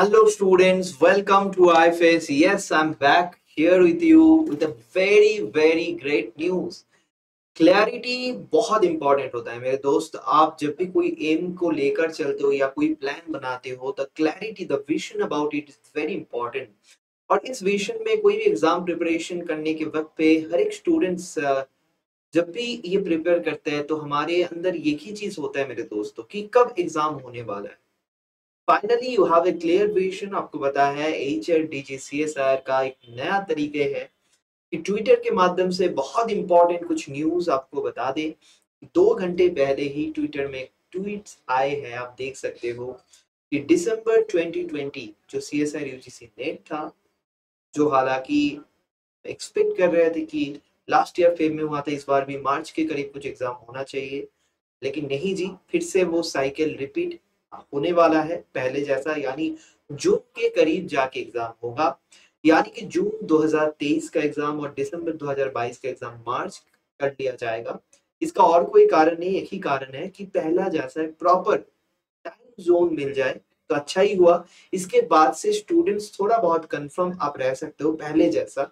Hello, students. Welcome to IFAS. Yes, I'm back here with you with a very, very great news. Clarity बहुत important होता है मेरे दोस्त आप जब भी कोई एम को लेकर चलते हो या कोई प्लान बनाते हो the clarity the vision about it is very important और इस विजन में कोई भी एग्ज़ाम प्रिपरेशन करने के वक्त पे हर एक स्टूडेंट्स जब भी ये प्रिपेयर करते हैं तो हमारे अंदर एक ही चीज़ होता है मेरे दोस्तों कि कब एग्ज़ाम होने वाला है finally you have a clear vision आपको पता है H R D G C S R का एक नया तरीके है। कि ट्विटर के माध्यम से बहुत इंपॉर्टेंट कुछ न्यूज़ आपको बता दे। दो घंटे पहले ही ट्विटर में ट्वीट्स आए हैं, आप देख सकते हो। कि दिसंबर 2020 जो C S R U G C NET था, जो हालाँकि एक्सपेक्ट कर रहे थे कि लास्ट ईयर फेब में हुआ था, इस बार भी मार्च के करीब कुछ एग्ज़ाम होना चाहिए। लेकिन नहीं जी, फिर से वो साइकिल रिपीट होने वाला है, पहले जैसा, यानी जून के करीब जाके एग्ज़ाम होगा। यानी कि जून 2023 का एग्ज़ाम और दिसंबर 2022 का एग्ज़ाम मार्च कर लिया जाएगा। इसका और कोई कारण नहीं, एक ही कारण है कि पहला जैसा प्रॉपर टाइम जोन मिल जाए तो अच्छा ही हुआ। इसके बाद से स्टूडेंट्स थोड़ा बहुत कंफर्म आप रह सकते हो, पहले जैसा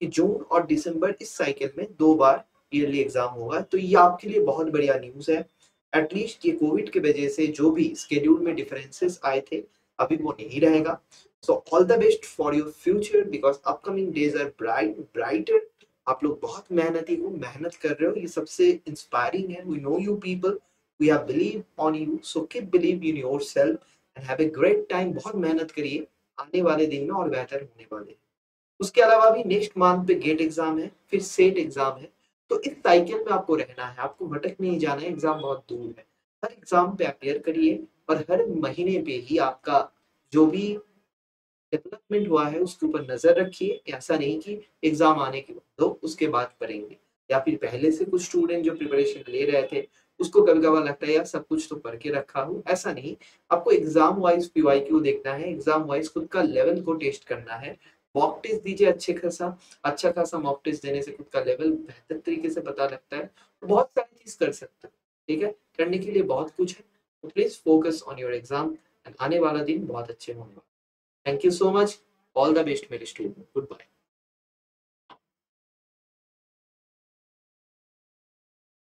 कि जून और दिसंबर इस साइकिल में दो बार ईयरली एग्ज़ाम होगा। तो ये आपके लिए बहुत बढ़िया न्यूज़ है। एटलीस्ट ये कोविड की वजह से जो भी स्केड्यूल में डिफरेंसेस आए थे, अभी वो नहीं रहेगा। So all the best for your future because upcoming days are bright brighter आप लोग बहुत मेहनती हो, मेहनत कर रहे हो, ये सबसे इंस्पायरिंग है। We know you people we have believe on you so keep believe in yourself and have a great time बहुत मेहनत करिए, आने वाले दिन में और बेहतर होने वाले। उसके अलावा भी नेक्स्ट मंथ पे गेट एग्ज़ाम है, फिर सेट एग्ज़ाम है। तो इस साइकिल में आपको रहना है, आपको भटक नहीं जाना है एग्ज़ाम बहुत दूर है। हर एग्ज़ाम पे अपेयर करिए और हर महीने पे ही आपका जो भी डेवलपमेंट हुआ है, उसके ऊपर नज़र रखिए ऐसा नहीं कि एग्ज़ाम आने के बाद दो, उसके बाद पढ़ेंगे। या फिर पहले से कुछ स्टूडेंट जो प्रिपरेशन ले रहे थे, उसको कभी कभार लगता है, यार, सब कुछ तो पढ़ के रखा हूँ। ऐसा नहीं। आपको एग्ज़ाम वाइज पीवाई क्यू देखना है। एग्ज़ाम वाइज खुद का लेवल को टेस्ट करना है। मॉक टेस्ट दीजिए अच्छे खासा अच्छा खासा मॉक टेस्ट देने से खुद का लेवल बेहतर तरीके से पता लगता है तो बहुत सारी चीज़ कर सकते हो, ठीक है? करने के लिए बहुत कुछ है तो please focus on your exam and आने वाला दिन बहुत अच्छे होंगे। Thank you so much all the best मेरे स्टूडेंट गुड बाय